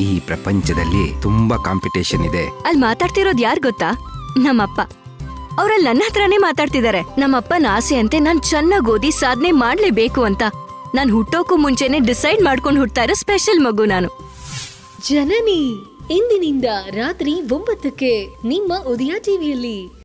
ಈ ಪ್ರಪಂಚದಲ್ಲಿ ತುಂಬಾ ಕಾಂಪಿಟೇಷನ್ ಇದೆ. ಅಲ್ಲಿ ಮಾತಾಡ್ತಿರೋದ್ ಯಾರ್ ಗೊತ್ತಾ? ನಮ್ಮಪ್ಪ. ಅವ್ರಲ್ಲಿ ನನ್ನ ಹತ್ರನೇ ಮಾತಾಡ್ತಿದ್ದಾರೆ ನಮ್ಮಪ್ಪನ ಆಸೆ ಅಂತೆ ನಾನ್ ಚೆನ್ನಾಗಿ ಓದಿ ಸಾಧನೆ ಮಾಡ್ಲೇಬೇಕು ಅಂತ. ನಾನ್ ಹುಟ್ಟೋಕು ಮುಂಚೆನೆ ಡಿಸೈಡ್ ಮಾಡ್ಕೊಂಡು ಹುಟ್ತಾ ಇರೋ ಸ್ಪೆಷಲ್ ಮಗು ನಾನು. ಜನನಿ ಇಂದಿನಿಂದ ರಾತ್ರಿ ಒಂಬತ್ತಕ್ಕೆ ನಿಮ್ಮ ಉದಯ ಟಿವಿಯಲ್ಲಿ